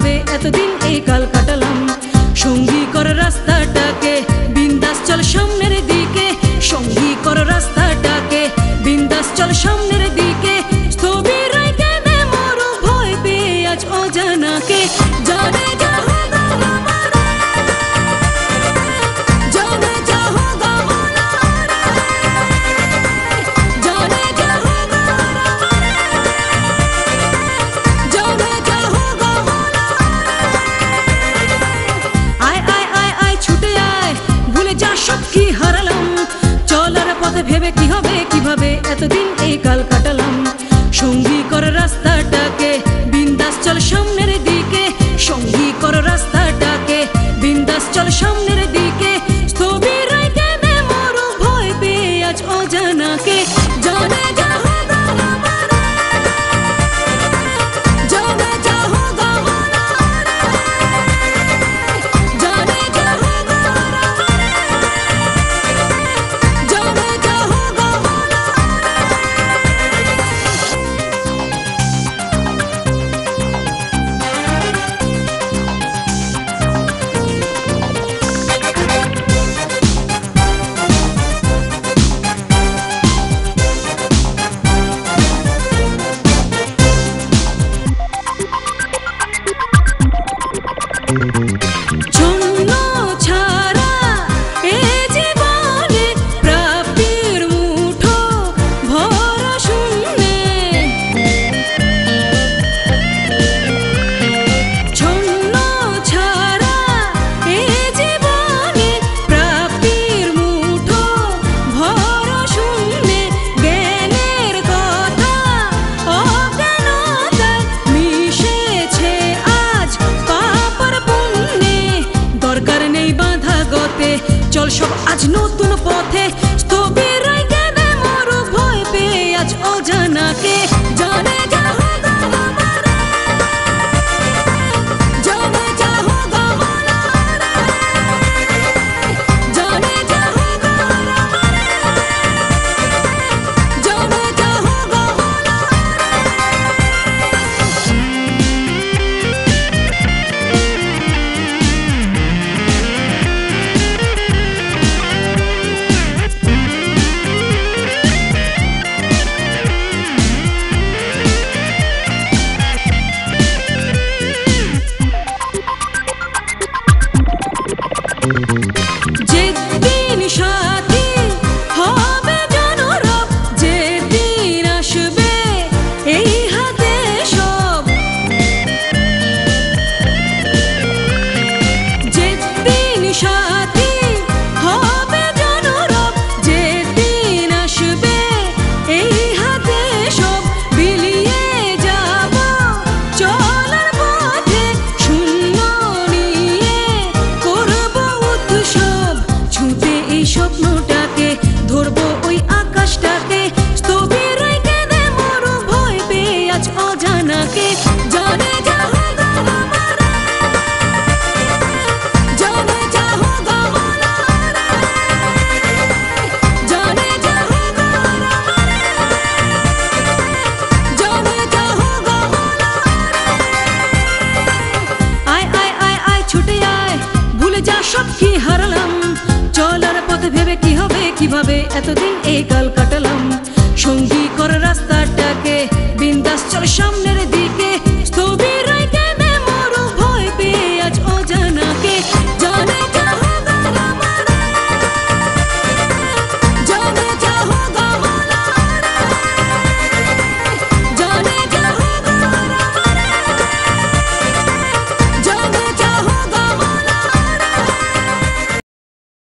যাবে এতদিন এই কাল এতদিন এই কাল কাটালাম। সঙ্গী যেদিন সারা কীভাবে এতদিন এই কাল কাটালাম? সঙ্গী কর রাস্তাটাকে বিন্দাস চল সামনের